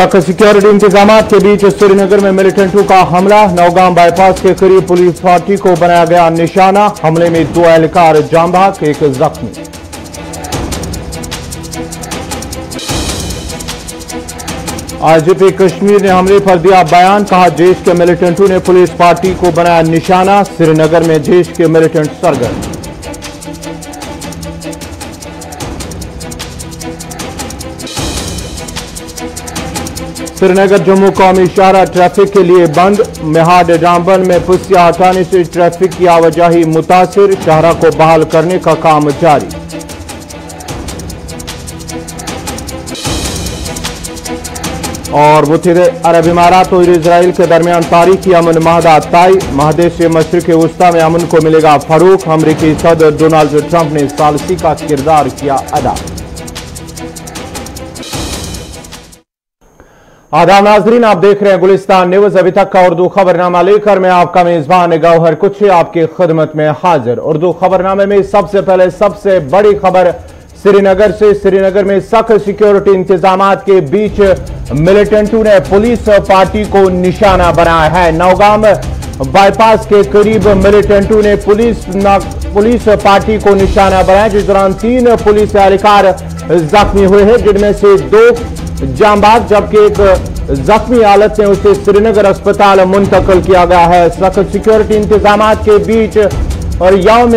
सख्त सिक्योरिटी इंतज़ाम के बीच श्रीनगर में मिलिटेंटों का हमला। नौगाम बाईपास के करीब पुलिस पार्टी को बनाया गया निशाना। हमले में दो एहलकार जांबाक एक जख्मी। आईजीपी कश्मीर ने हमले पर दिया बयान। कहा, देश के मिलिटेंटों ने पुलिस पार्टी को बनाया निशाना। श्रीनगर में देश के मिलिटेंट सरगर्म। श्रीनगर, जम्मू कौमी शाहरा ट्रैफ़िक के लिए बंद। मेहाड डांबन में पुस्तिया हटाने से ट्रैफ़िक की आवाजाही मुतासर। शाहरा को बहाल करने का काम जारी। और मुतद अरब इमारात और इसराइल के दरमियान तारीखी अमन माहदा तय महादेश मशरक वस्ती में अमन को मिलेगा फरूख। अमरीकी सदर डोनाल्ड ट्रंप ने सालसी का किरदार किया अदा। आदाब नाजरीन, आप देख रहे हैं गुलिस्तान न्यूज़। अभी तक का उर्दू खबरनामा लेकर मैं आपका मेजबान गौहर कुछ आपकी खिदमत में हाजिर। उर्दू खबरनामे में सबसे पहले सबसे बड़ी खबर, श्रीनगर से। श्रीनगर में सख्त सिक्योरिटी इंतज़ाम के बीच मिलिटेंटों ने पुलिस पार्टी को निशाना बनाया है। नौगाम बाईपास के करीब मिलिटेंटों ने पुलिस पुलिस पार्टी को निशाना बनाया जिस दौरान तीन पुलिस एहलकार जख्मी हुए हैं, जिनमें से दो जामबाग जबकि एक जख्मी हालत में उसे श्रीनगर अस्पताल मुंतकिल किया गया है। सख्त सिक्योरिटी इंतज़ाम के बीच और यौम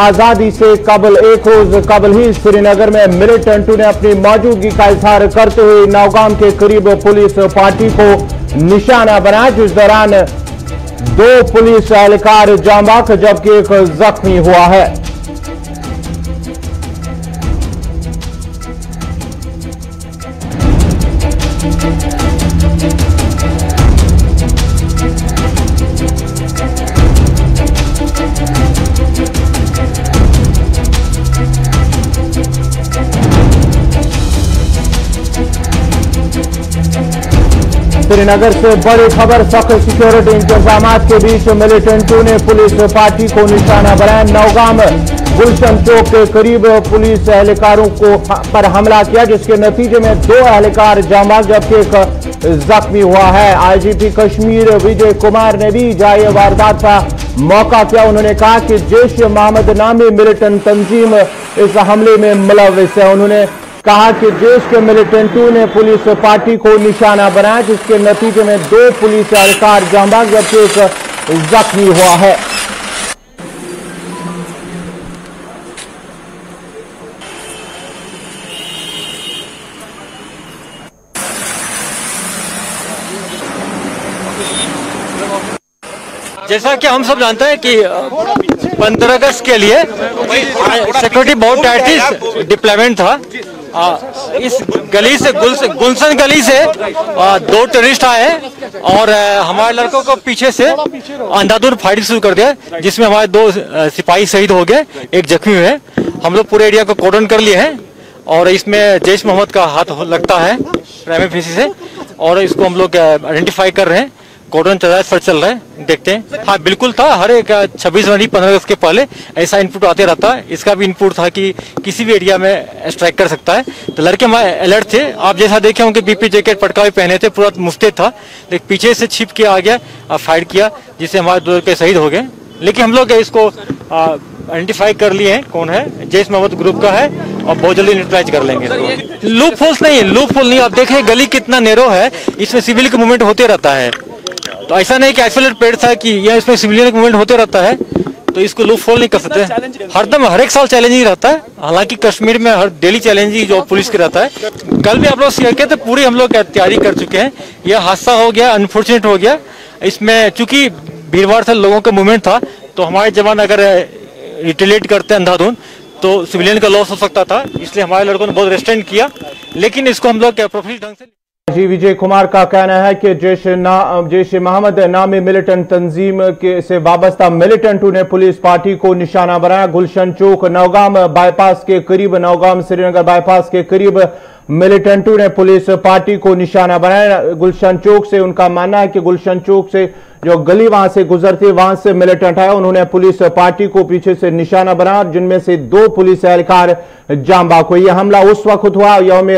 आज़ादी से कबल, एक रोज कबल ही श्रीनगर में मिलिटेंटों ने अपनी मौजूदगी का इजहार करते हुए नौगाम के करीब पुलिस पार्टी को निशाना बनाया, जिस दौरान दो पुलिस एहलकार जामबाग जबकि एक जख्मी हुआ है। श्रीनगर से बड़ी खबर, सख्त सिक्योरिटी इंतज़ाम के बीच मिलिटेंटों ने पुलिस पार्टी को निशाना बनाया। नौगाम, गुलशन चौक के करीब पुलिस एहलकारों को पर हमला किया, जिसके नतीजे में दो एहलकार जामाग जबकि एक जख्मी हुआ है। आईजीपी कश्मीर विजय कुमार ने भी जाए वारदात का मौका किया उन्होंने कहा कि जैश मोहम्मद नामी मिलिटेंट तंजीम इस हमले में मुलविस है। उन्होंने कहा कि देश के मिलिटेंटों ने पुलिस पार्टी को निशाना बनाया जिसके नतीजे में दो पुलिस एहलकार जांबाग जबकि एक जख्मी हुआ है। जैसा कि हम सब जानते हैं कि पंद्रह अगस्त के लिए सिक्योरिटी बहुत टाइट थी डिप्लॉयमेंट था। आ, इस गली से गुलशन गली से आ, दो टेररिस्ट आए और आ, हमारे लड़कों को पीछे से अंधाधुन फायरिंग शुरू कर दिया जिसमें हमारे दो सिपाही शहीद हो गए एक जख्मी हुए हम लोग पूरे एरिया को कोडन कर लिए हैं और इसमें जैश मोहम्मद का हाथ लगता है प्राइमरी से और इसको हम लोग आइडेंटिफाई कर रहे हैं। कोडन चल रहा है चल रहा है, देखते हैं। हाँ बिल्कुल था, हर एक छब्बीस जनवरी पंद्रह अगस्त के पहले, ऐसा इनपुट आते रहता। है इसका भी इनपुट था कि किसी भी एरिया में स्ट्राइक कर सकता है। तो लड़के हमारे अलर्ट थे। आप जैसा देखे उनके बीपी जैकेट पटका भी पहने थे, पूरा मुफ्ते था। लेकिन पीछे से छिप के आ गया और फायर किया, जिससे हमारे दो लड़के शहीद हो गए। लेकिन हम लोग इसको आइडेंटिफाई कर लिए हैं, कौन है? जैस मोहम्मद ग्रुप का है, और बहुत जल्दी न्यूट्रलाइज कर लेंगे। लूप फोल्स नहीं लूप फोल नहीं, आप देखें, गली कितना नेरो है, इसमें सिविल के मूवमेंट होते रहता है। तो ऐसा नहीं कि आइसोलेट पेड़ था कि यह इसमें सिविलियन मूवमेंट होते रहता है तो इसको लूप फोल नहीं कर सकते। हरदम हर एक साल चैलेंजिंग रहता है। हालाँकि कश्मीर में हर डेली चैलेंजिंग जो पुलिस के रहता है। कल भी आप लोग कहते पूरी हम लोग तैयारी कर चुके हैं। यह हादसा हो गया अनफॉर्चुनेट हो गया। इसमें चूँकि भीड़ से लोगों का मूवमेंट था तो हमारे जवान अगर रिटेलेट करते अंधाधुन तो सिविलियन का लॉस हो सकता था। इसलिए हमारे लड़कों ने बहुत रेस्टेंट किया। लेकिन इसको हम लोग प्रोफेशनल ढंग से जी, विजय कुमार का कहना है कि जैश ना, जैश मोहम्मद नामी मिलिटेंट तंजीम के से वाबस्ता मिलिटेंटों ने पुलिस पार्टी को निशाना बनाया। गुलशन चौक, नौगाम बाईपास के करीब, नौगाम श्रीनगर बाईपास के करीब मिलिटेंटों ने पुलिस पार्टी को निशाना बनाया। गुलशन चौक से उनका मानना है कि गुलशन चौक से जो गली वहाँ से गुजरती, वहाँ से मिलिटेंट आया उन्होंने पुलिस पार्टी को पीछे से निशाना बनाया जिनमें से दो पुलिस एहलकार जाम हुए यह हमला उस वक्त हुआ, यौम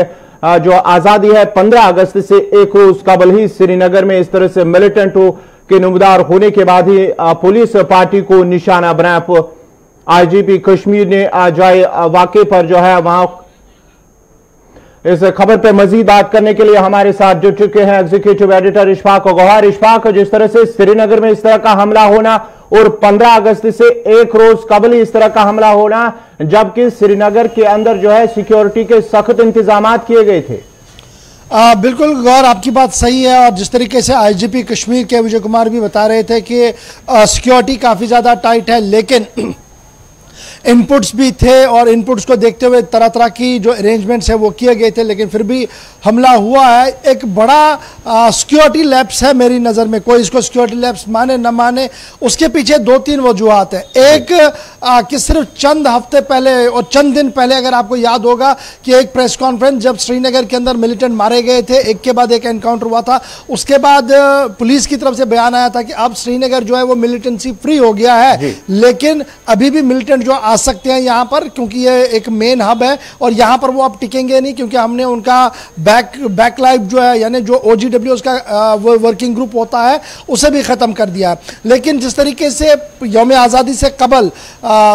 जो आज़ादी है, पंद्रह अगस्त से एक रोज कबल ही श्रीनगर में इस तरह से मिलिटेंटों के नुमदार होने के बाद ही पुलिस पार्टी को निशाना बनाया आईजीपी कश्मीर ने जाए वाकई पर जो है, वहाँ इस खबर पर मजीद बात करने के लिए हमारे साथ जुड़ चुके हैं एग्जीक्यूटिव एडिटर इशफाक गौहर। इशफाक, जिस तरह से श्रीनगर में इस तरह का हमला होना और 15 अगस्त से एक रोज कबल इस तरह का हमला होना जबकि श्रीनगर के अंदर जो है सिक्योरिटी के सख्त इंतज़ाम किए गए थे। आ, बिल्कुल गौर आपकी बात सही है और जिस तरीके से आईजीपी कश्मीर के विजय कुमार भी बता रहे थे कि सिक्योरिटी काफ़ी ज़्यादा टाइट है लेकिन इनपुट्स भी थे और इनपुट्स को देखते हुए तरह तरह की जो अरेंजमेंट्स है वो किए गए थे लेकिन फिर भी हमला हुआ है। एक बड़ा सिक्योरिटी लैब्स है मेरी नज़र में। कोई इसको सिक्योरिटी लैब्स माने न माने उसके पीछे दो तीन वजूहत है। एक आ, कि सिर्फ़ चंद हफ़्ते पहले और चंद दिन पहले अगर आपको याद होगा कि एक प्रेस कॉन्फ्रेंस जब श्रीनगर के अंदर मिलिटेंट मारे गए थे एक के बाद एक एनकाउंटर हुआ था। उसके बाद पुलिस की तरफ़ से बयान आया था कि अब श्रीनगर जो है वो मिलिटेंसी फ्री हो गया है। लेकिन अभी भी मिलिटेंट जो आ सकते हैं यहाँ पर क्योंकि ये एक मेन हब है और यहाँ पर वो अब टिकेंगे नहीं क्योंकि हमने उनका बैक बैक लाइफ जो है यानी जो ओ जी डब्ल्यू उसका वर्किंग ग्रुप होता है उसे भी ख़त्म कर दिया लेकिन जिस तरीके से योम आज़ादी से कबल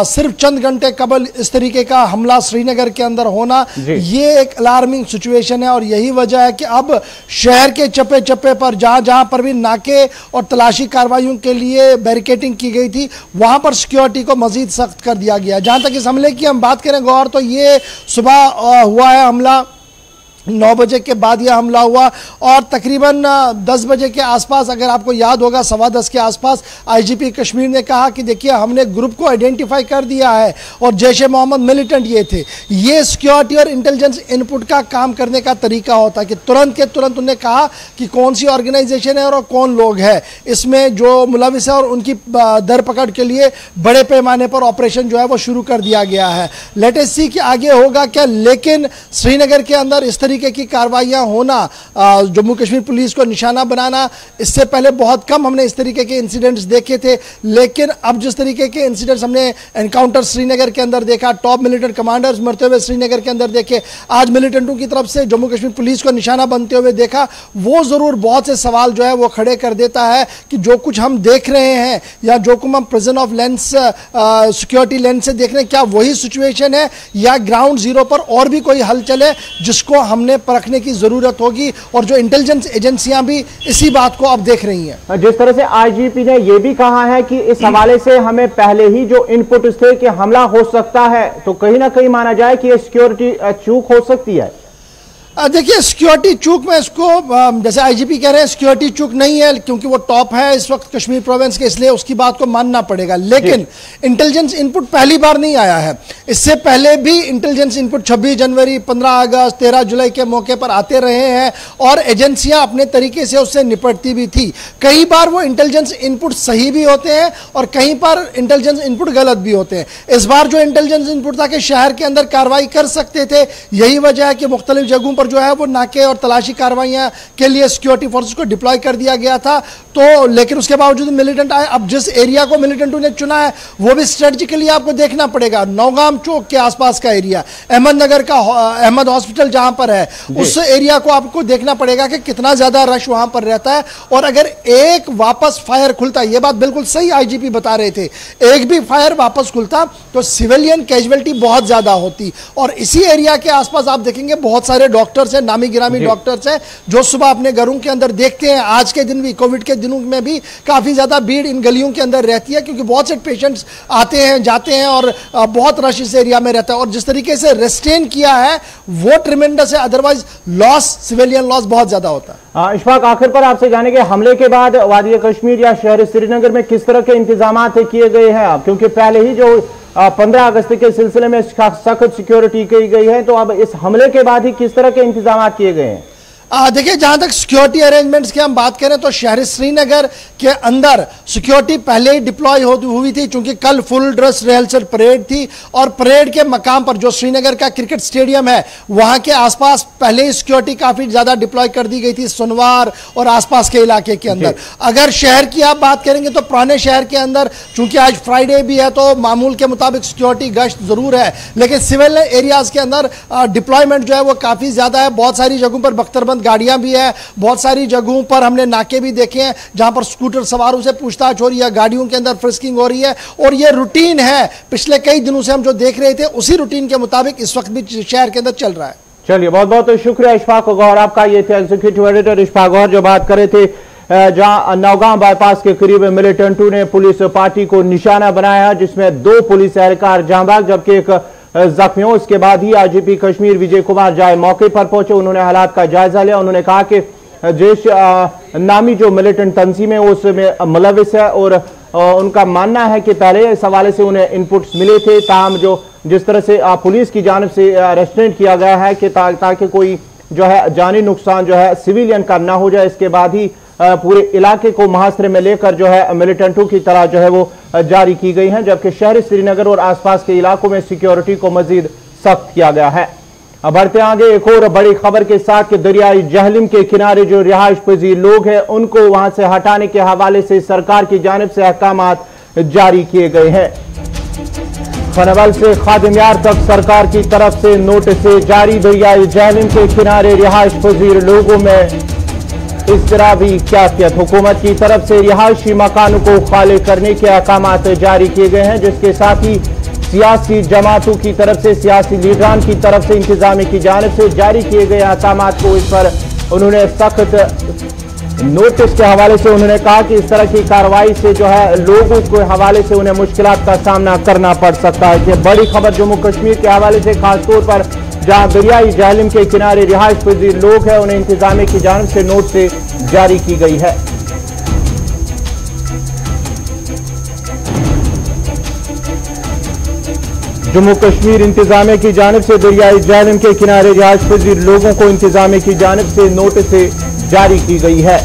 सिर्फ़ चंद घंटे कबल इस तरीके का हमला श्रीनगर के अंदर होना ये एक अलार्मिंग सिचुएशन है और यही वजह है कि अब शहर के चप्पे चप्पे पर जहाँ जहाँ पर भी नाके और तलाशी कार्रवाइयों के लिए बैरिकेटिंग की गई थी वहाँ पर सिक्योरिटी को मजीद सख्त कर दिया गया जहाँ तक इस हमले की हम बात करें, गौर तो ये सुबह हुआ है हमला। नौ बजे के बाद यह हमला हुआ और तकरीबन दस बजे के आसपास, अगर आपको याद होगा, सवा दस के आसपास, आईजीपी कश्मीर ने कहा कि देखिए, हमने ग्रुप को आइडेंटिफाई कर दिया है और जैश ए मोहम्मद मिलिटेंट ये थे। ये सिक्योरिटी और इंटेलिजेंस इनपुट का काम करने का तरीका होता है कि तुरंत के तुरंत उन्हें कहा कि कौन सी ऑर्गेनाइजेशन है और कौन लोग है। इसमें जो मुलविस है और उनकी दर पकड़ के लिए बड़े पैमाने पर ऑपरेशन जो है वो शुरू कर दिया गया है। लेटेस्ट सी कि आगे होगा क्या, लेकिन श्रीनगर के अंदर इस तरीके तरीके की कार्रवाइयाँ होना जम्मू कश्मीर पुलिस को निशाना बनाना, इससे पहले बहुत कम हमने इस तरीके के इंसिडेंट्स देखे थे, लेकिन अब जिस तरीके के इंसिडेंट्स हमने एनकाउंटर श्रीनगर के अंदर देखा टॉप मिलिटेंट कमांडर्स मरते हुए श्रीनगर के अंदर देखे, आज मिलिटेंटों की तरफ़ से जम्मू कश्मीर पुलिस को निशाना बनते हुए देखा, वो ज़रूर बहुत से सवाल जो है वो खड़े कर देता है कि जो कुछ हम देख रहे हैं, या जो कुछ हम present of lens security lens से देख रहे हैं, क्या वही सिचुएशन है, या ग्राउंड ज़ीरो पर और भी कोई हलचल है जिसको हम हमने परखने की ज़रूरत होगी और जो इंटेलिजेंस एजेंसियाँ भी इसी बात को अब देख रही हैं। जिस तरह से आईजीपी ने यह भी कहा है कि इस हवाले से हमें पहले ही जो इनपुट थे कि हमला हो सकता है तो कहीं ना कहीं माना जाए कि सिक्योरिटी चूक हो सकती है। देखिए सिक्योरिटी चूक में इसको जैसे आईजीपी कह रहे हैं सिक्योरिटी चूक नहीं है क्योंकि वो टॉप है इस वक्त कश्मीर प्रोविंस के इसलिए उसकी बात को मानना पड़ेगा। लेकिन इंटेलिजेंस इनपुट पहली बार नहीं आया है। इससे पहले भी इंटेलिजेंस इनपुट 26 जनवरी 15 अगस्त 13 जुलाई के मौके पर आते रहे हैं और एजेंसियाँ अपने तरीके से उससे निपटती भी थी। कई बार वो इंटेलिजेंस इनपुट सही भी होते हैं और कहीं पर इंटेलिजेंस इनपुट गलत भी होते हैं। इस बार जो इंटेलिजेंस इनपुट था कि शहर के अंदर कार्रवाई कर सकते थे यही वजह है कि मुख्तलिफ़ जगहों पर पर जो है वो नाके और तलाशी कार्रवाइयाँ के लिए सिक्योरिटी फोर्सेस को डिप्लॉय कर दिया गया था। तो लेकिन उसके बावजूद मिलिटेंट आए। अब जिस एरिया को मिलिटेंटों ने चुना है वो भी स्ट्रेटेजिकली आपको देखना पड़ेगा। नौगाम चौक के आसपास का एरिया अहमदनगर का अहमद हॉस्पिटल जहाँ पर है उस एरिया को आपको देखना पड़ेगा कि कितना ज़्यादा रश वहाँ पर रहता है। और अगर एक वापस फायर खुलता ये बात बिल्कुल सही आईजीपी बता रहे थे एक भी फायर वापस खुलता तो सिविलियन कैजुअलिटी बहुत ज़्यादा होती। और इसी एरिया के आसपास आप देखेंगे बहुत सारे डॉक्टर डॉक्टर्स हैं नामी गिरामी डॉक्टर्स हैं जो सुबह अपने घरों के अंदर देखते हैं आज के दिन भी कोविड के दिनों में भी काफ़ी ज़्यादा भीड़ इन गलियों के अंदर रहती है क्योंकि बहुत से पेशेंट्स आते हैं जाते हैं और बहुत रश इस एरिया में रहता है और जिस तरीके से रेस्टेन किया है वो ट्रिमेंडस है अदरवाइज़ लॉस सिविलियन लॉस बहुत ज़्यादा होता है। इशफाक आखिर पर आपसे जानेंगे हमले के बाद वादी कश्मीर या शहर श्रीनगर में किस तरह के इंतज़ाम किए गए हैं आप? क्योंकि पहले ही जो पंद्रह अगस्त के सिलसिले में सख्त सिक्योरिटी की गई है तो अब इस हमले के बाद ही किस तरह के इंतज़ाम किए गए हैं? देखिए जहाँ तक सिक्योरिटी अरेंजमेंट्स की हम बात करें तो शहर श्रीनगर के अंदर सिक्योरिटी पहले ही डिप्लॉय हुई थी क्योंकि कल फुल ड्रेस रिहर्सल परेड थी और परेड के मकाम पर जो श्रीनगर का क्रिकेट स्टेडियम है वहाँ के आसपास पहले ही सिक्योरिटी काफ़ी ज़्यादा डिप्लॉय कर दी गई थी सुनवार और आसपास के इलाके के अंदर। अगर शहर की आप बात करेंगे तो पुराने शहर के अंदर चूँकि आज फ्राइडे भी है तो मामूल के मुताबिक सिक्योरिटी गश्त ज़रूर है लेकिन सिविल एरियाज़ के अंदर डिप्लॉयमेंट जो है वो काफ़ी ज़्यादा है बहुत सारी जगहों पर बख्तरबंद गाड़ियाँ भी है, बहुत सारी जगहों पर हमने नाके भी देखे हैं, जहाँ पर स्कूटर सवारों से पूछताछ हो रही है, गाड़ियों के अंदर फ्रिस्किंग हो रही है, और ये रूटीन है। पिछले कई दिनों से हम जो देख रहे थे, उसी रूटीन के मुताबिक इस वक्त भी शहर के अंदर चल रहा है। चलिए बहुत बहुत शुक्रिया इशफाक गौर, आपका ये थे एग्जीक्यूटिव एडिटर इशफाक गौर जो बात करे थे जहाँ नौगांव बाईपास के करीब मिलिटेंटू ने पुलिस पार्टी को निशाना बनाया, जिसमें दो पुलिस एहलकार जांबाग जबकि एक जख्मियों इसके बाद ही आईजीपी कश्मीर विजय कुमार जाए मौके पर पहुँचे उन्होंने हालात का जायजा लिया। उन्होंने कहा कि जैश नामी जो मिलिटेंट तंजीम उसमें मुलविस है और उनका मानना है कि पहले इस हवाले से उन्हें इनपुट्स मिले थे। ताम जो जिस तरह से पुलिस की जानब से रेस्टोरेंट किया गया है कि ता, ताकि कोई जो है जानी नुकसान जो है सिविलियन का ना हो जाए। इसके बाद ही पूरे इलाके को महासरे में लेकर जो है, मिलिटेंटों की तरह जो है वो जारी की गई है, जबकि शहर श्रीनगर और आसपास के इलाकों में सिक्योरिटी को मजीद सख्त किया गया है। बढ़ते आगे, एक और बड़ी खबर के साथ कि दरियाई जहलिम के किनारे जो रिहायश पजीर लोग हैं, उनको वहाँ से हटाने के हवाले से सरकार की जानब से अहकाम जारी किए गए हैं। खनबल से खादिमियार तक सरकार की तरफ़ से नोटिस जारी, दरियाई जहलिम के किनारे रिहायश पजीर लोगों में इस तरह भी क्या हुकूमत की तरफ़ से रिहायशी मकानों को खाली करने के अहकाम जारी किए गए हैं, जिसके साथ ही सियासी जमातों की तरफ़ से, सियासी लीडरान की तरफ़ से इंतज़ाम की जानब से जारी किए गए अहकाम को इस पर उन्होंने सख्त नोटिस के हवाले से उन्होंने कहा कि इस तरह की कार्रवाई से जो है लोगों के हवाले से उन्हें मुश्किल का सामना करना पड़ सकता है। कि बड़ी खबर जम्मू कश्मीर के हवाले से खासतौर पर जहाँ दरियाई जालिम के किनारे रिहायश पजीर लोग हैं, उन्हें इंतज़ाम की जानब से नोट से जारी की गई है। जम्मू कश्मीर इंतजामिया की जानब से दरियाई जालिम के किनारे रिहायश पजीर लोगों को इंतजामिया की जानब से नोट से जारी की गई है।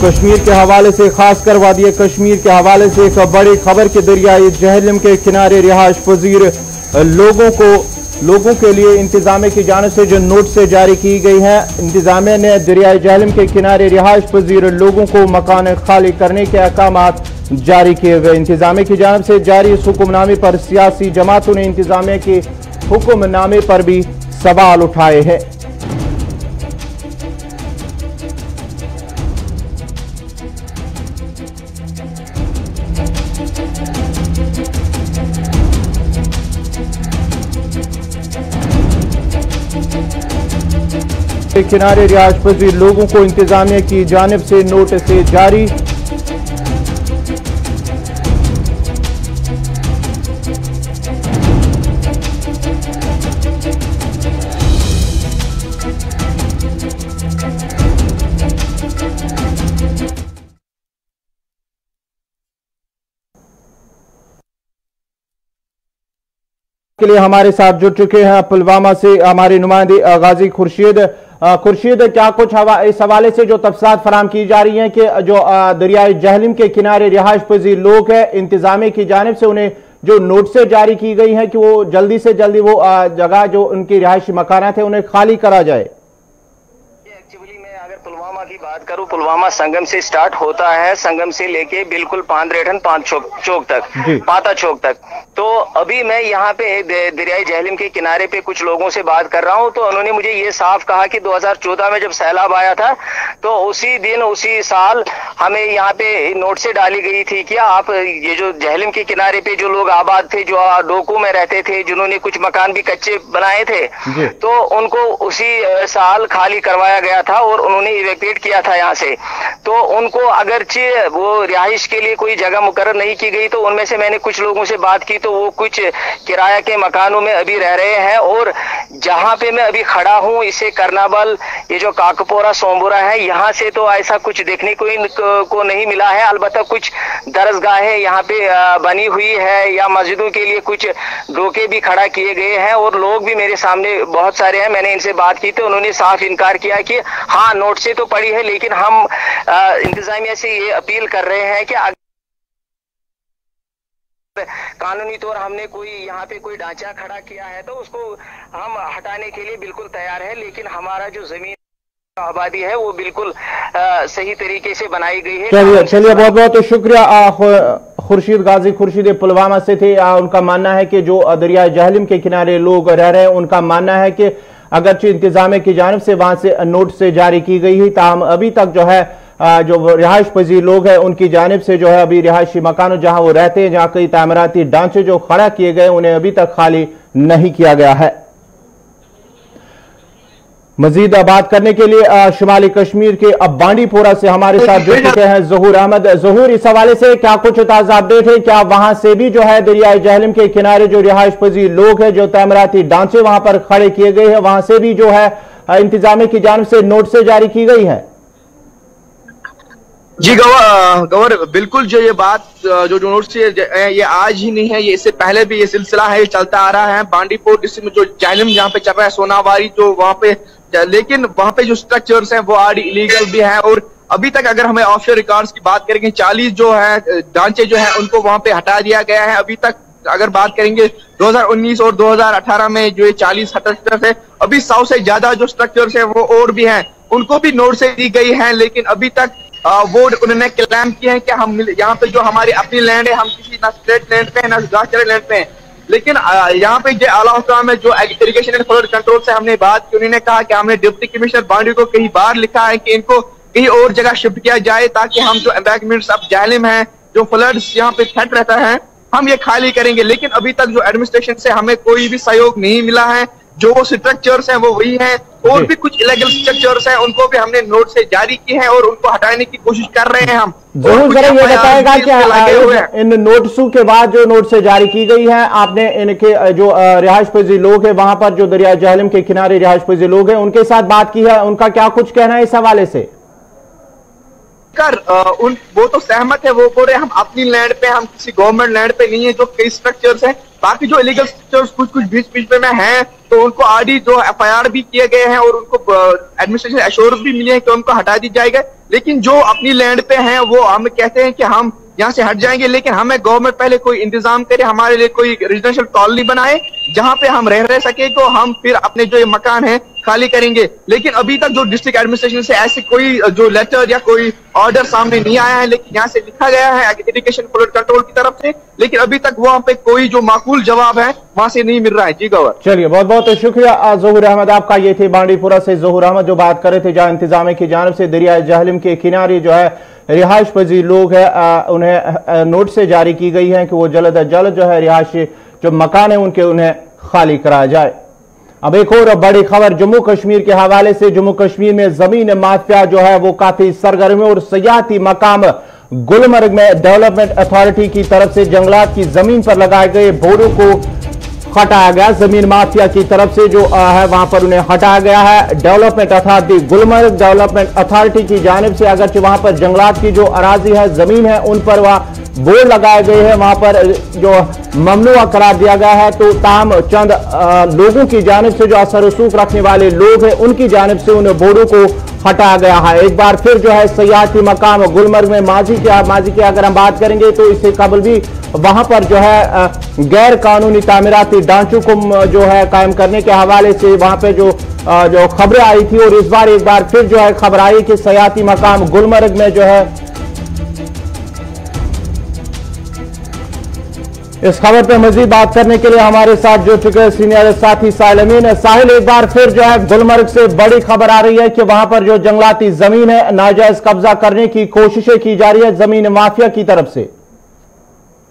कश्मीर के हवाले से खासकर वादी कश्मीर के हवाले से एक बड़ी खबर के दरियाई जहलम के किनारे रिहायश पजीर। लोगों को, लोगों के लिए इंतजामिया की जानब से जो नोट से जारी की गई है, इंतजामिया ने दरियाई जहलम के किनारे रिहायश पजीर लोगों को मकान खाली करने के अहकाम जारी किए गए इंतजामिया की जानब से जारी इस हुक्मनामे पर सियासी जमातों ने इंतजामिया के हुक्मनामे पर भी सवाल उठाए हैं। के किनारे रिहायश पजीर लोगों को इंतजामिया की जानब से नोटिस जारी। के लिए हमारे साथ जुड़ चुके हैं पुलवामा से हमारे नुमाइंदे गाजी खुर्शीद। खुर्शीद क्या कुछ हवा, इस हवाले से जो तफसात फराम की जा रही हैं कि जो दरियाए जहलिम के किनारे रिहायश पजीर लोग हैं इंतजामिया की जानब से उन्हें जो नोट से जारी की गई है कि वो जल्दी से जल्दी वो जगह जो उनकी रिहायशी मकाना थे उन्हें खाली करा जाए। बात करूँ पुलवामा संगम से स्टार्ट होता है संगम से लेके बिल्कुल पांद्रेठन पाँच चौक चौक तक पाता चौक तक। तो अभी मैं यहाँ पे दरियाई जहलिम के किनारे पे कुछ लोगों से बात कर रहा हूँ तो उन्होंने मुझे ये साफ़ कहा कि 2014 में जब सैलाब आया था तो उसी दिन उसी साल हमें यहाँ पे नोट से डाली गई थी क्या आप ये जो जहलिम के किनारे पे जो लोग आबाद थे जो डोकू में रहते थे जिन्होंने कुछ मकान भी कच्चे बनाए थे तो उनको उसी साल खाली करवाया गया था और उन्होंने इवेक्यूएट किया था यहाँ से। तो उनको अगरचे वो रिहाइश के लिए कोई जगह मुकर नहीं की गई तो उनमें से मैंने कुछ लोगों से बात की तो वो कुछ किराया के मकानों में अभी रह रहे हैं और जहाँ पे मैं अभी खड़ा हूँ इसे करनाबल ये जो काकपोरा सोमबुरा है यहाँ से तो ऐसा कुछ देखने को, को नहीं मिला है। अलबत्ता कुछ दरसगाहें यहाँ पे बनी हुई है या मस्जिदों के लिए कुछ डोके भी खड़ा किए गए हैं और लोग भी मेरे सामने बहुत सारे हैं। मैंने इनसे बात की तो उन्होंने साफ़ इनकार किया कि हाँ नोट से तो पड़ी है लेकिन हम इंतजामिया से ये अपील कर रहे हैं कि कानूनी तौर हमने कोई यहाँ पे कोई ढांचा खड़ा किया है तो उसको हम हटाने के लिए बिल्कुल तैयार है लेकिन हमारा जो ज़मीन आबादी है वो बिल्कुल आ, सही तरीके से बनाई गई है। चलिए चलिए बहुत बहुत शुक्रिया खुर्शीद गाजी खुर्शीद पुलवामा से थे। आ, उनका मानना है कि जो दरिया जहलिम के किनारे लोग रह रहे हैं उनका मानना है कि अगरचे इंतज़ाम की जानब से, वहाँ से नोट से जारी की गई है। ताहम अभी तक जो है जो रिहायश पजीर लोग हैं, उनकी जानब से जो है अभी रिहायशी मकानों जहाँ वो रहते हैं, जहाँ कई तमीराती ढांचे जो खड़ा किए गए उन्हें अभी तक खाली नहीं किया गया है। मजीद बात करने के लिए शुमाली कश्मीर के अब बांडीपोरा से हमारे साथ जुड़ चुके हैं जहूर अहमद। जहूर, इस हवाले से क्या कुछ ताज़ा अपडेट है? क्या वहाँ से भी जो है दरियाई जहलम के किनारे जो रिहायश पजीर लोग हैं, जो तैमराती ढांचे वहाँ पर खड़े किए गए हैं, वहाँ से भी जो है इंतजामे की जानब से नोट से जारी की गई है। जी गवर गवर, बिल्कुल जो ये बात, जो जो नोट्स ये आज ही नहीं है, ये इससे पहले भी ये सिलसिला है, ये चलता आ रहा है। बांडीपुर डिस्ट्रिक्ट में जो जैलम जहाँ पे रहा है, सोनावारी जो वहाँ पे, लेकिन वहाँ पे जो स्ट्रक्चर्स हैं, वो आर इलीगल भी है। और अभी तक अगर हमें ऑफशोर रिकॉर्ड्स की बात करेंगे, चालीस जो है, ढांचे जो है, उनको वहाँ पे हटा दिया गया है। अभी तक अगर बात करेंगे 2019 और 2018 में जो ये चालीस स्ट्रक्चर्स है, अभी सौ से ज़्यादा जो स्ट्रक्चर्स है, वो और भी हैं। उनको भी नोट से दी गई है, लेकिन अभी तक वो उन्होंने क्लेम किया है कि हम यहाँ पे जो हमारी अपनी लैंड है, हम किसी ना स्टेट लैंड पे है लैंड पे है। लेकिन यहाँ पे आला में जो इरिगेशन एंड फ्लड कंट्रोल से हमने बात की, उन्होंने कहा कि हमने डिप्टी कमिश्नर बांडी को कई बार लिखा है कि इनको कहीं और जगह शिफ्ट किया जाए ताकि हम जो एम्बैकमेंट अब जालिम है, जो फ्लड यहाँ पे थ्रेट रहता है, हम ये खाली करेंगे। लेकिन अभी तक जो एडमिनिस्ट्रेशन से हमें कोई भी सहयोग नहीं मिला है जो स्ट्रक्चर्स हैं वो वही हैं और भी कुछ इलेगल स्ट्रक्चर्स हैं उनको भी हमने नोट से जारी किए हैं और उनको हटाने की कोशिश कर रहे हैं हम। ज़रूर जरा ये बताएगा कि इन नोटिसों के बाद जो नोट से जारी की गई है आपने इनके जो रिहायश पजी लोग हैं वहाँ पर जो दरिया जहलम के किनारे रिहायश पजी लोग हैं उनके साथ बात की है उनका क्या कुछ कहना है इस हवाले से? कर उन वो तो सहमत है वो बोल रहे हम अपनी लैंड पे हम किसी गवर्नमेंट लैंड पे नहीं है जो कई स्ट्रक्चर्स हैं बाकी जो इलीगल स्ट्रक्चर्स कुछ कुछ बीच बीच में हैं तो उनको आरडी जो एफआईआर भी किए गए हैं और उनको एडमिनिस्ट्रेशन एश्योरेंस भी मिले हैं कि उनको हटा दी जाएगा। लेकिन जो अपनी लैंड पे हैं, वो हम कहते हैं कि हम यहाँ से हट जाएँगे, लेकिन हमें गवर्नमेंट पहले कोई इंतज़ाम करे, हमारे लिए कोई रेजिडेंशियल कॉलोनी बनाए, जहाँ पे हम रह रह सके तो हम फिर अपने जो ये मकान है खाली करेंगे। लेकिन अभी तक जो डिस्ट्रिक्ट एडमिनिस्ट्रेशन से ऐसे कोई जो लेटर या कोई ऑर्डर सामने नहीं आया है, लेकिन यहाँ से लिखा गया है एजुकेशन फ्लड कंट्रोल की तरफ़ से, लेकिन अभी तक वहाँ पे कोई जो माकूल जवाब है, वहाँ से नहीं मिल रहा है। जी गवर चलिए बहुत बहुत शुक्रिया जहूर अहमद, आपका ये थे बांडीपुरा से जहूर अहमद, जो बात कर थे, जहाँ इंतज़ाम की जानब से दरिया जहलम के किनारे जो है रिहायश पजीर लोग है उन्हें नोट से जारी की गई है कि वो जल्द अज जल्द जो है रिहायश जो मकान है, उनके उन्हें खाली कराया जाए। अब एक और बड़ी खबर, जम्मू कश्मीर के हवाले से, जम्मू कश्मीर में ज़मीन माफिया जो है, वो काफ़ी सरगर्मी और सयाती मकाम गुलमर्ग में डेवलपमेंट अथॉरिटी की तरफ़ से जंगलात की ज़मीन पर लगाए गए बोर्डों को हटाया गया। ज़मीन माफिया की तरफ़ से जो है, वहाँ पर उन्हें हटाया गया है। Development authority, Gulmarg development authority की जानब से अगर वहाँ पर जंगलात की जो अराजी है, ज़मीन है, उन पर वह बोर्ड लगाए गए हैं। वहाँ पर जो ममनुआ करार दिया गया है तो ताम चंद लोगों की जानब से जो असर रसूख रखने वाले लोग हैं, उनकी जानब से उन बोर्डों को हटाया गया है। एक बार फिर जो है सयाती मकाम गुलमर्ग में माजी के, माजी की अगर हम बात करेंगे तो इससे कबल भी वहाँ पर जो है गैर कानूनी तामीराती ढांचों को जो है कायम करने के हवाले से वहाँ पे जो जो खबरें आई थी, और इस बार एक बार फिर जो है खबर आई कि सयाती मकाम गुलमर्ग में जो है इस खबर पर मजीद बात करने के लिए हमारे साथ जुड़ चुके हैं सीनियर साथी साहिल अमीन। साहिल, एक बार फिर जो है गुलमर्ग से बड़ी खबर आ रही है कि वहाँ पर जो जंगलाती ज़मीन है, नाजायज कब्जा करने की कोशिशें की जा रही है ज़मीन माफिया की तरफ़ से।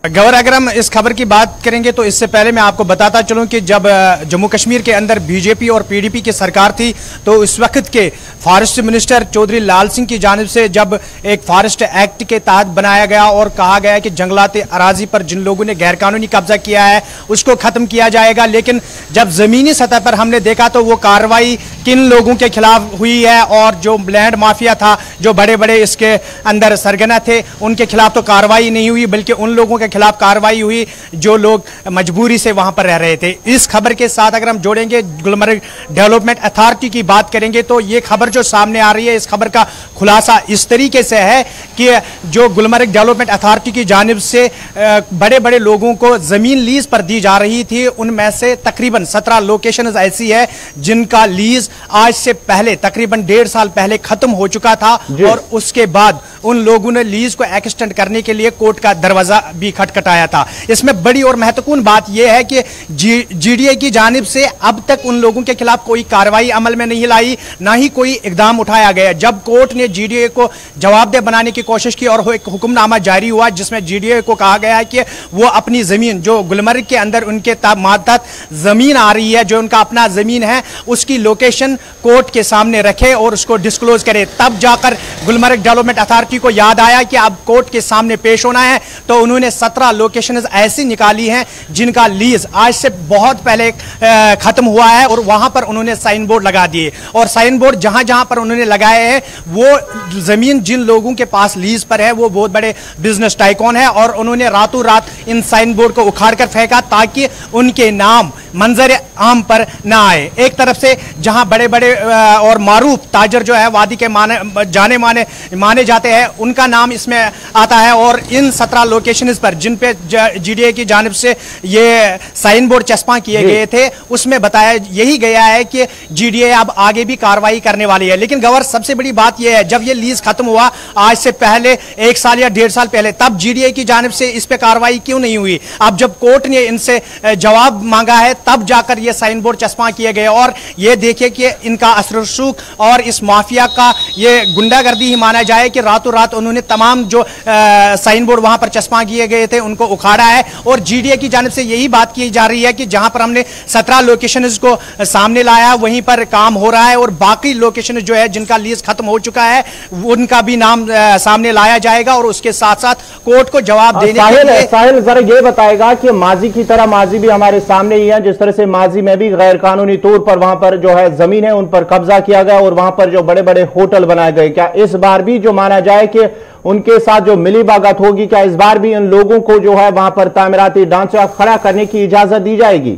गवर अगर हम इस खबर की बात करेंगे तो इससे पहले मैं आपको बताता चलूँ कि जब जम्मू कश्मीर के अंदर बीजेपी और पीडीपी की सरकार थी तो उस वक्त के फॉरेस्ट मिनिस्टर चौधरी लाल सिंह की जानब से जब एक फॉरेस्ट एक्ट के तहत बनाया गया और कहा गया कि जंगलात अराजी पर जिन लोगों ने गैरकानूनी कब्जा किया है, उसको खत्म किया जाएगा। लेकिन जब जमीनी सतह पर हमने देखा तो वो कार्रवाई किन लोगों के खिलाफ हुई है और जो लैंड माफिया था, जो बड़े बड़े इसके अंदर सरगना थे, उनके खिलाफ तो कार्रवाई नहीं हुई, बल्कि उन लोगों के खिलाफ कार्रवाई हुई जो लोग मजबूरी से वहाँ पर रह रहे थे। इस खबर के साथ अगर हम जोड़ेंगे गुलमर्ग डेवलपमेंट अथॉरिटी की बात करेंगे तो ये खबर जो सामने आ रही है इस खबर का खुलासा इस तरीके से है कि जो गुलमर्ग डेवलपमेंट अथॉरिटी की जानब से बड़े बड़े लोगों को ज़मीन लीज पर दी जा रही थी। उनमें से तकरीबन सत्रह लोकेशन ऐसी है जिनका लीज आज से पहले तकरीबन डेढ़ साल पहले खत्म हो चुका था और उसके बाद उन लोगों ने लीज को एक्सटेंड करने के लिए कोर्ट का दरवाज़ा भी खटखटाया था। इसमें बड़ी और महत्वपूर्ण बात यह है कि जी जीडीए की जानब से अब तक उन लोगों के खिलाफ कोई कार्रवाई अमल में नहीं लाई, ना ही कोई इकदाम उठाया गया। जब कोर्ट ने जीडीए को जवाबदेह बनाने की कोशिश की और एक हुक्मनामा जारी हुआ, जिसमें जीडीए को कहा गया है कि वो अपनी ज़मीन, जो गुलमर्ग के अंदर उनके मातहत ज़मीन आ रही है, जो उनका अपना ज़मीन है, उसकी लोकेशन कोर्ट के सामने रखे और उसको डिस्क्लोज करे। तब जाकर गुलमर्ग डेवलपमेंट अथॉरिटी को याद आया कि अब कोर्ट के सामने पेश होना है तो उन्होंने सत्रह लोकेशन ऐसी निकाली हैं जिनका लीज आज से बहुत पहले खत्म हुआ है और वहाँ पर उन्होंने साइन बोर्ड लगा दिए। और साइन बोर्ड जहाँ जहाँ पर उन्होंने लगाए हैं, वो ज़मीन जिन लोगों के पास लीज पर है, वो बहुत बड़े बिज़नेस टाइकॉन है और उन्होंने रातों रात इन साइन बोर्ड को उखाड़ कर फेंका ताकि उनके नाम मंजर आम पर ना आए। एक तरफ़ से जहाँ बड़े बड़े और मारूफ ताजर जो है, वादी के माने जाने माने माने जाते हैं, उनका नाम इसमें आता है और इन सत्रह लोकेशन पर जिन पे जीडीए की जानब से ये साइन बोर्ड चस्पा किए गए थे उसमें बताया यही गया है कि जीडीए अब आगे भी कार्रवाई करने वाली है। लेकिन गवर सबसे बड़ी बात यह है जब ये लीज खत्म हुआ आज से पहले एक साल या डेढ़ साल पहले तब जीडीए की जानब से इस पर कार्रवाई क्यों नहीं हुई? अब जब कोर्ट ने इनसे जवाब मांगा है तब जाकर ये साइन बोर्ड चस्पा किए गए। और ये देखिए कि इनका असरसुख और इस माफिया का ये गुंडागर्दी ही माना जाए कि रातों रात उन्होंने तमाम जो साइन बोर्ड वहाँ पर चस्पा किए गए थे उनको उखाड़ा है और जीडीए की जानब से यही बात की जा रही है कि जहाँ पर हमने सत्रह लोकेशन को सामने लाया वहीं पर काम हो रहा है और बाकी लोकेशन जो है जिनका लीज खत्म हो चुका है उनका भी नाम सामने लाया जाएगा और उसके साथ साथ कोर्ट को जवाब देने साहिल, के साहिल जरा ये बताएगा कि माजी की तरह माजी भी हमारे सामने ही है जिस तरह से माजी में भी गैर कानूनी तौर पर वहाँ पर जो है ज़मीन है उन पर कब्जा किया गया और वहाँ पर जो बड़े बड़े होटल बनाए गए। क्या इस बार भी जो माना जाए कि उनके साथ जो मिली बागत होगी क्या इस बार भी इन लोगों को जो है वहाँ पर तामीराती ढांचा खड़ा करने की इजाज़त दी जाएगी।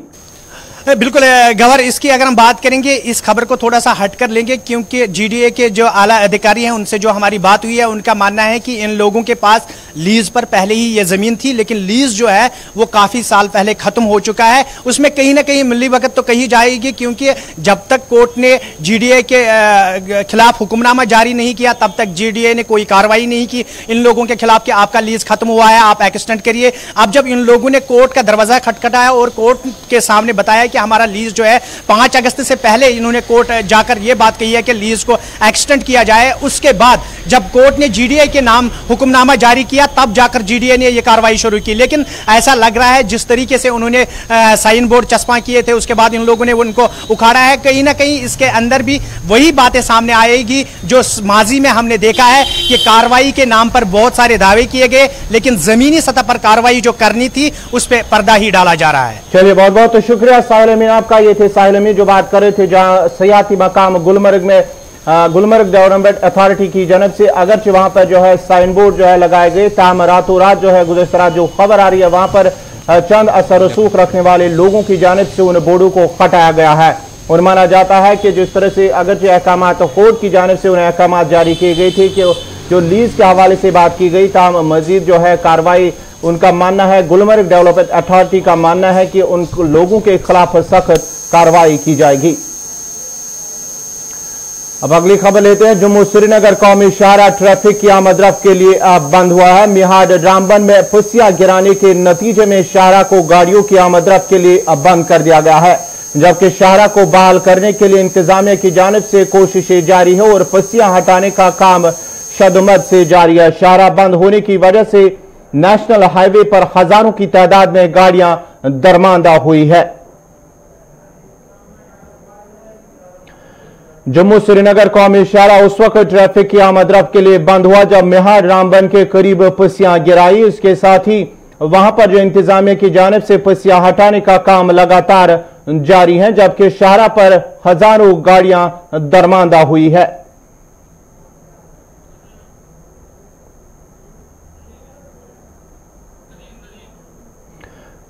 बिल्कुल गवर, इसकी अगर हम बात करेंगे, इस खबर को थोड़ा सा हट कर लेंगे, क्योंकि जीडीए के जो आला अधिकारी हैं, उनसे जो हमारी बात हुई है, उनका मानना है कि इन लोगों के पास लीज पर पहले ही ये ज़मीन थी, लेकिन लीज जो है, वो काफ़ी साल पहले खत्म हो चुका है। उसमें कहीं ना कहीं मिली वक्त तो कही जाएगी, क्योंकि जब तक कोर्ट ने जीडीए के खिलाफ हुक्मनामा जारी नहीं किया, तब तक जीडीए ने कोई कार्रवाई नहीं की। इन लोगों के खिलाफ कि आपका लीज खत्म हुआ है, आप एक्सटेंड करिए। अब जब इन लोगों ने कोर्ट का दरवाज़ा खटखटाया और कोर्ट के सामने बताया कि हमारा लीज जो है, पाँच अगस्त से पहले इन्होंने कोर्ट जाकर यह बात कही है कि लीज को एक्सटेंड किया जाए। उसके बाद जब कोर्ट ने जीडीए के नाम हुक्मनामा जारी किया, तब जाकर जीडीए ने यह कार्रवाई शुरू की। लेकिन ऐसा लग रहा है, जिस तरीके से उन्होंने साइन बोर्ड चस्पा किए थे, उसके बाद इन लोगों ने उनको उखाड़ा है। कहीं ना कहीं इसके अंदर भी वही बातें सामने आएगी, जो माजी में हमने देखा है कि कार्रवाई के नाम पर बहुत सारे दावे किए गए, लेकिन जमीनी सतह पर कार्रवाई जो करनी थी, उस पर पर्दा ही डाला जा रहा है। चलिए बहुत बहुत शुक्रिया। साहिल अमीन, आपका ये थे साहिल अमीन जो बात कर रहे थे जहाँ सयाती मकाम गुलमर्ग में गुलमर्ग डेवलपमेंट अथॉरिटी की जनब से अगरचे वहाँ पर जो है साइन बोर्ड जो है लगाए गए। ताम रातों रात जो है गुजशत रात जो खबर आ रही है वहाँ पर चंद असर रसूख रखने वाले लोगों की जानब से उन बोर्डों को हटाया गया है। और माना जाता है कि जिस तरह से अगरचे अहकाम कोर्ट की जानब से उन्हें अहकाम जारी किए गए थे कि जो लीज के हवाले से बात की गई, ताम मजीद जो है कार्रवाई उनका मानना है, गुलमर्ग डेवलपमेंट अथॉरिटी का मानना है कि उन लोगों के खिलाफ सख्त कार्रवाई की जाएगी। अब अगली खबर लेते हैं, जम्मू श्रीनगर कौमी शाहरा ट्रैफ़िक की आमद रफ्त के लिए अब बंद हुआ है। मिहाड रामबन में फुसिया गिराने के नतीजे में शाहरा को गाड़ियों की आमद रफ्त के लिए अब बंद कर दिया गया है। जबकि शाहरा को बहाल करने के लिए इंतजामिया की जानब से कोशिशें जारी है और फसियाँ हटाने का काम शदमत से जारी है। शाहरा बंद होने की वजह से नेशनल हाईवे पर हज़ारों की तादाद में गाड़ियाँ दरमांदा हुई है। जम्मू श्रीनगर कौमी शारा उस वक्त ट्रैफ़िक की आमद रफ्त के लिए बंद हुआ, जब मेहार रामबन के करीब पसियाँ गिराई। इसके साथ ही वहाँ पर जो इंतजामिया की जानब से पसिया हटाने का काम लगातार जारी है, जबकि शाहरा पर हज़ारों गाड़ियाँ दरमांदा हुई है।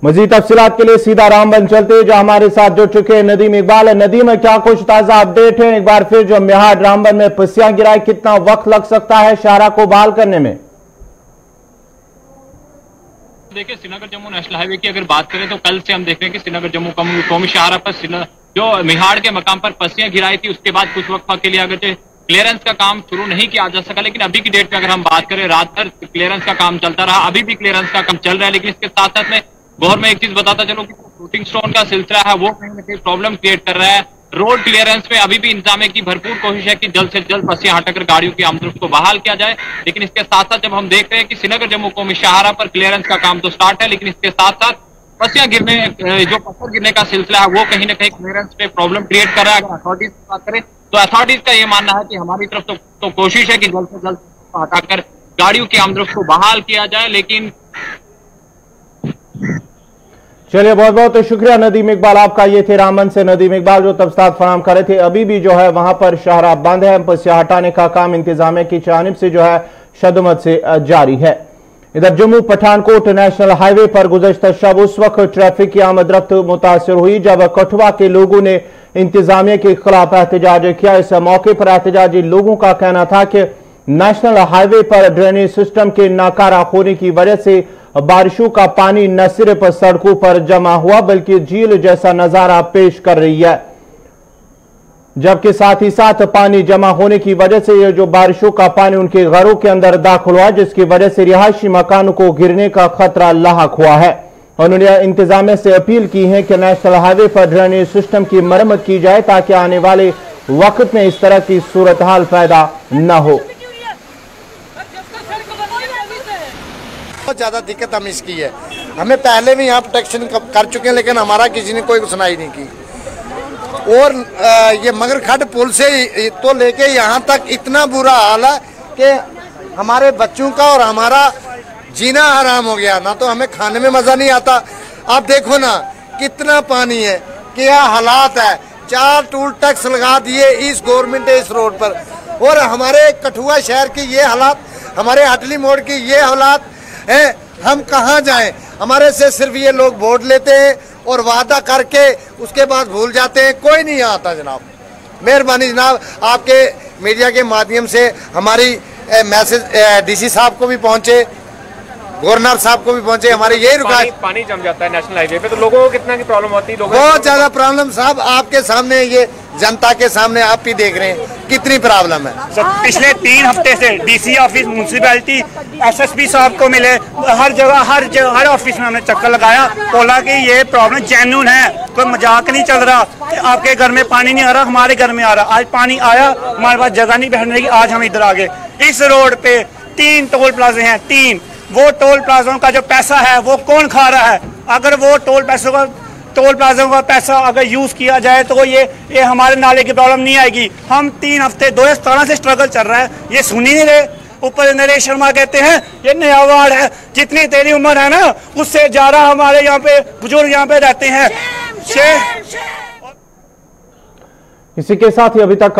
मजीद तफसीत के लिए सीधा रामबन चलते जो हमारे साथ जुड़ चुके हैं, नदीम इकबाल है। नदीम में क्या कुछ ताज़ा अपडेट है? एक बार फिर जो मेहार रामबन में पसियाँ गिराए, कितना वक्त लग सकता है शाहरा को बहाल करने में? देखिए, श्रीनगर जम्मू नेशनल हाईवे की अगर बात करें तो कल से हम देख रहे हैं कि श्रीनगर जम्मू कौमी शाहरा पर जो मिहाड़ के मकाम पर पसियाँ गिराई थी, उसके बाद कुछ वक्त के लिए अगर क्लियरेंस का काम शुरू नहीं किया जा सका, लेकिन अभी की डेट में अगर हम बात करें, रात भर क्लियरेंस का काम चलता रहा, अभी भी क्लियरेंस का काम चल रहा है, लेकिन इसके साथ साथ में गौर में एक चीज़ बताता चलो कि शूटिंग स्टोन का सिलसिला है वो कहीं ना कहीं प्रॉब्लम क्रिएट कर रहा है। रोड क्लियरेंस में अभी भी इंतज़ाम की भरपूर कोशिश है कि जल्द से जल्द पसियाँ हटाकर गाड़ियों की आमदरफ को बहाल किया जाए। लेकिन इसके साथ साथ जब हम देख रहे हैं कि श्रीनगर जम्मू कौमी शाहरा पर क्लियरेंस का काम तो स्टार्ट है लेकिन इसके साथ साथ पसियाँ गिरने जो पत्थर गिरने का सिलसिला है वो कहीं ना कहीं क्लियरेंस में प्रॉब्लम क्रिएट कर रहा है। अगर अथॉरिटीज की बात करें तो अथॉरिटीज का ये मानना है कि हमारी तरफ़ तो, तो कोशिश है कि जल्द से जल्द हटाकर गाड़ियों की आमदरफ को बहाल किया जाए लेकिन चलिए, बहुत बहुत शुक्रिया नदीम इकबाल। आपका ये थे रामन से नदीम इकबाल जो तफसात फराम कर थे। अभी भी जो है वहाँ पर शहरा बंद है। पसिया हटाने का काम इंतजामिया की जानब से जो है शदमत से जारी है। इधर जम्मू पठानकोट नेशनल हाईवे पर गुजशत शब उस वक्त ट्रैफ़िक की आमद रफ्त मुतासर हुई, जब कठुआ के लोगों ने इंतजामिया के खिलाफ एहतजाज किया। इस मौके पर एहतजाजी लोगों का कहना था कि नेशनल हाईवे पर ड्रेनेज सिस्टम के नाकारा होने की वजह से बारिशों का पानी न सिर्फ़ सड़कों पर जमा हुआ, बल्कि झील जैसा नज़ारा पेश कर रही है। जबकि साथ ही साथ पानी जमा होने की वजह से यह जो बारिशों का पानी उनके घरों के अंदर दाखिल हुआ, जिसकी वजह से रिहायशी मकानों को गिरने का खतरा लाक हुआ है। उन्होंने इंतजामिया से अपील की है कि नेशनल हाईवे पर ड्रेनेज सिस्टम की मरम्मत की जाए, ताकि आने वाले वक्त में इस तरह की सूरत हाल पैदा न हो। बहुत ज़्यादा दिक्कत हम इसकी है। हमें पहले भी यहाँ प्रोटेक्शन कर चुके हैं, लेकिन हमारा किसी ने कोई सुनाई नहीं की। और ये मगर खड पुल से तो लेके यहाँ तक इतना बुरा हाल है कि हमारे बच्चों का और हमारा जीना आराम हो गया। ना तो हमें खाने में मज़ा नहीं आता। आप देखो ना, कितना पानी है, क्या हालात है। चार टूल टैक्स लगा दिए इस गवर्नमेंट इस रोड पर। और हमारे कठुआ शहर की ये हालात, हमारे हटली मोड़ की ये हालात है हम कहाँ जाएँ? हमारे से सिर्फ़ ये लोग वोट लेते हैं और वादा करके उसके बाद भूल जाते हैं। कोई नहीं आता जनाब। मेहरबानी जनाब आपके मीडिया के माध्यम से हमारी मैसेज डीसी साहब को भी पहुँचे गवर्नर साहब को भी पहुँचे हमारे यही रुका पानी, पानी जम जाता है नेशनल हाईवे पे तो लोगों को कितना की प्रॉब्लम होती है? बहुत ज़्यादा प्रॉब्लम साहब आपके सामने ये जनता के सामने आप भी देख रहे हैं, कितनी प्रॉब्लम है। सर पिछले तीन हफ़्ते से डीसी ऑफ़िस म्यूनसिपैलिटी एसएसपी साहब को मिले, हर जगह हर जगह, हर ऑफ़िस में हमने चक्कर लगाया, बोला कि ये प्रॉब्लम जेन्यून है, कोई मज़ाक नहीं चल रहा आपके घर में पानी नहीं आ रहा, हमारे घर में आ रहा। आज पानी आया, हमारे पास जगह नहीं बैठने की आज हम इधर आ गए। इस रोड पे तीन टोल प्लाजे हैं, तीन। वो टोल प्लाजों का जो पैसा है, वो कौन खा रहा है? अगर वो टोल पैसों का टोल प्लाजा का पैसा अगर यूज़ किया जाए तो ये ये हमारे नाले की प्रॉब्लम नहीं आएगी। हम तीन हफ़्ते दो तरह से स्ट्रगल चल रहा है। ये सुन ही नहीं रहे। ऊपर नरेश शर्मा कहते हैं ये नया वार्ड है। जितनी तेरी उम्र है ना उससे ज़्यादा हमारे यहाँ पे बुज़ुर्ग यहाँ पे रहते हैं। इसी के साथ ही अभी तक